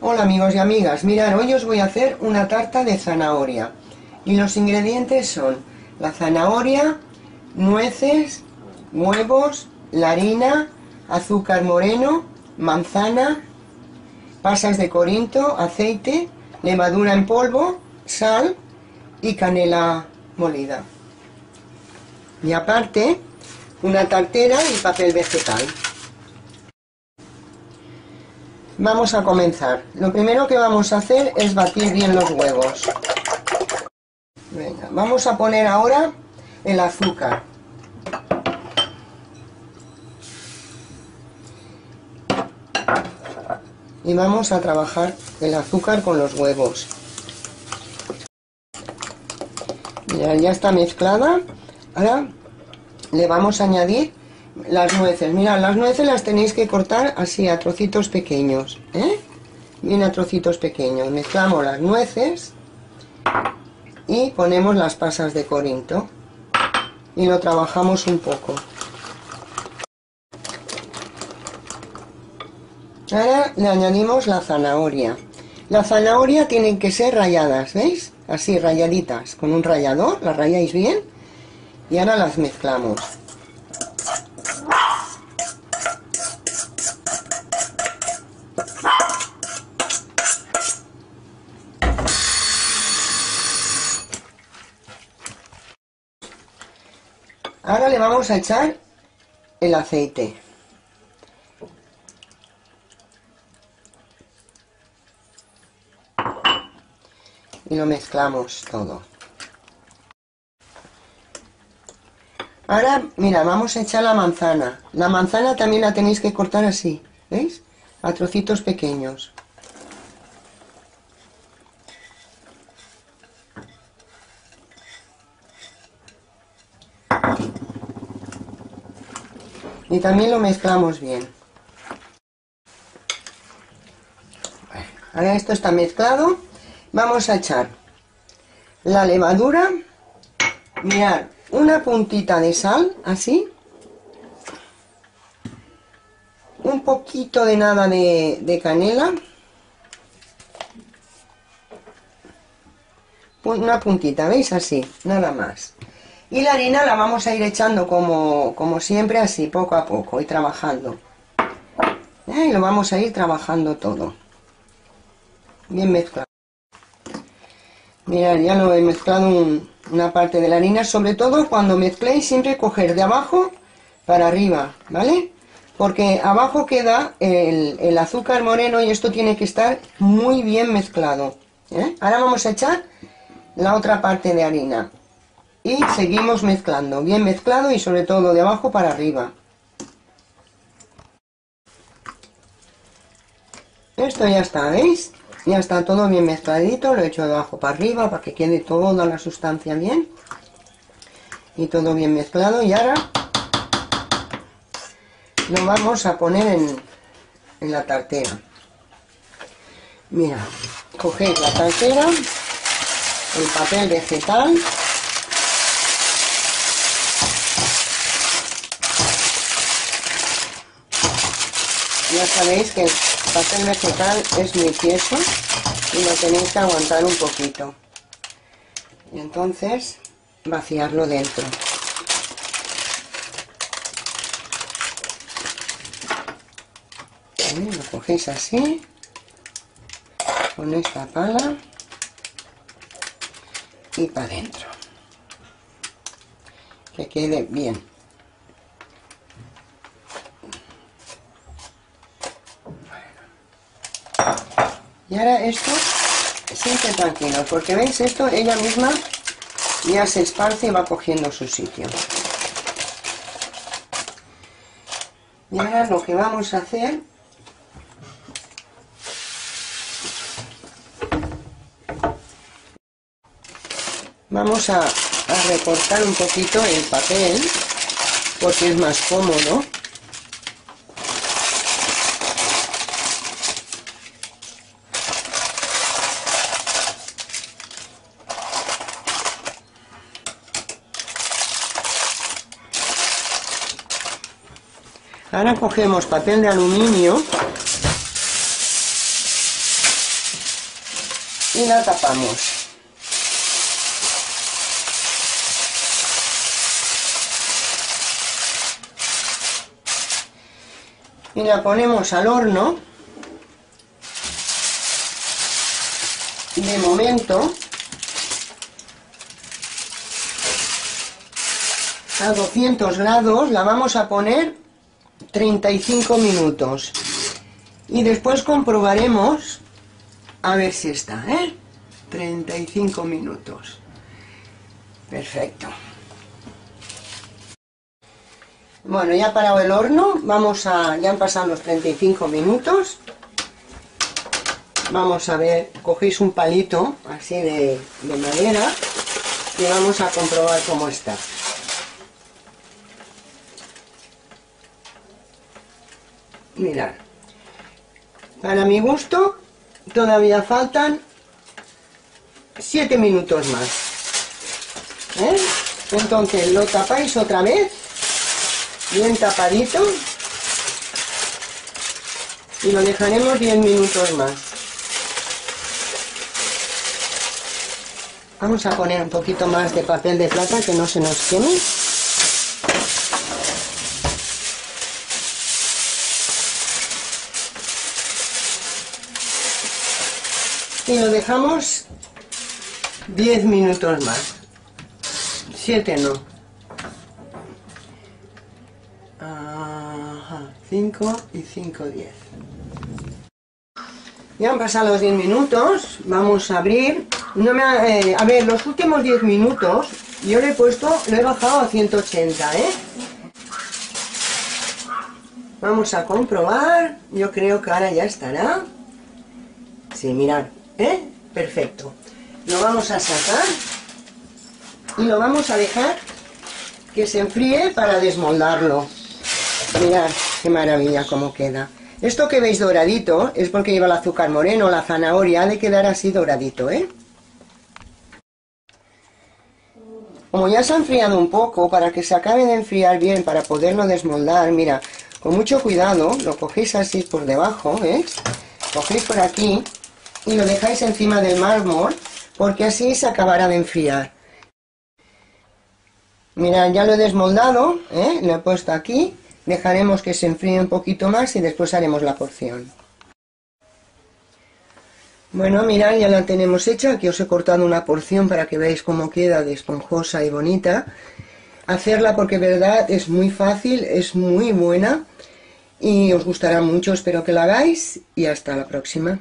Hola amigos y amigas, mirad, hoy os voy a hacer una tarta de zanahoria y los ingredientes son la zanahoria, nueces, huevos, la harina, azúcar moreno, manzana, pasas de corinto, aceite, levadura en polvo, sal y canela molida. Y aparte, una tartera y papel vegetal. Vamos a comenzar. Lo primero que vamos a hacer es batir bien los huevos. Venga, vamos a poner ahora el azúcar. Y vamos a trabajar el azúcar con los huevos. Ya, ya está mezclada. Ahora le vamos a añadir las nueces. Mirad, las nueces las tenéis que cortar así a trocitos pequeños. ¿eh? Bien a trocitos pequeños. Mezclamos las nueces y ponemos las pasas de corinto. Y lo trabajamos un poco. Ahora le añadimos la zanahoria. La zanahoria tienen que ser rayadas, ¿veis? Así, rayaditas, con un rallador, las rayáis bien y ahora las mezclamos. Ahora le vamos a echar el aceite. Y lo mezclamos todo. Ahora, mira, vamos a echar la manzana. La manzana también la tenéis que cortar así, ¿veis? A trocitos pequeños. Y también lo mezclamos bien. ahora esto está mezclado. Vamos a echar la levadura. Mirad, una puntita de sal, así. Un poquito de nada de, canela. Una puntita, ¿veis? Así, nada más. Y la harina la vamos a ir echando como, como siempre, así, poco a poco, y trabajando. Y lo vamos a ir trabajando todo. Bien mezclado. Mirad, ya lo he mezclado un, una parte de la harina, sobre todo cuando mezcléis siempre coger de abajo para arriba, ¿vale? Porque abajo queda el, azúcar moreno y esto tiene que estar muy bien mezclado. ¿eh? Ahora vamos a echar la otra parte de harina y seguimos mezclando, bien mezclado y sobre todo de abajo para arriba. Esto ya está, ¿veis? Ya está todo bien mezcladito, lo he hecho de abajo para arriba para que quede toda la sustancia bien. Y todo bien mezclado. Y ahora lo vamos a poner en, en la tartera. Mira, cogéis la tartera, el papel vegetal, ya sabéis que el papel vegetal es muy tieso y lo tenéis que aguantar un poquito. Y entonces vaciarlo dentro. Lo cogéis así, con esta pala y para adentro. Que quede bien. Y ahora esto, siempre tranquilo, porque veis esto, ella misma ya se esparce y va cogiendo su sitio. Y ahora lo que vamos a hacer vamos a, a recortar un poquito el papel porque es más cómodo Ahora cogemos papel de aluminio y la tapamos. y la ponemos al horno de momento a 200 grados la vamos a poner 35 minutos y después comprobaremos a ver si está, ¿eh? 35 minutos perfecto bueno, ya ha parado el horno, vamos a, ya han pasado los 35 minutos. Vamos a ver, cogéis un palito así de, madera y vamos a comprobar cómo está. Mirad, para mi gusto todavía faltan 7 minutos más. ¿Eh? Entonces lo tapáis otra vez bien tapadito y lo dejaremos 10 minutos más vamos a poner un poquito más de papel de plata que no se nos queme y lo dejamos 10 minutos más 7 no 5 y 5, 10. Ya han pasado los 10 minutos, vamos a abrir. No me eh, a ver, los últimos 10 minutos yo le he puesto, lo he bajado a 180, ¿eh? Vamos a comprobar, yo creo que ahora ya estará. Sí, mirad, ¿eh? Perfecto. Lo vamos a sacar y lo vamos a dejar que se enfríe para desmoldarlo. Mirad. Qué maravilla cómo queda. Esto que veis doradito es porque lleva el azúcar moreno, la zanahoria, ha de quedar así doradito, ¿eh? Como ya se ha enfriado un poco, para que se acabe de enfriar bien, para poderlo desmoldar, mira, con mucho cuidado, lo cogéis así por debajo, ¿ves? Cogéis por aquí y lo dejáis encima del mármol, porque así se acabará de enfriar. Mira, ya lo he desmoldado, ¿eh? Lo he puesto aquí Dejaremos que se enfríe un poquito más y después haremos la porción. Bueno, mirad, ya la tenemos hecha. Aquí os he cortado una porción para que veáis cómo queda de esponjosa y bonita. Hacerla porque, verdad, es muy fácil, es muy buena y os gustará mucho. Espero que la hagáis y hasta la próxima.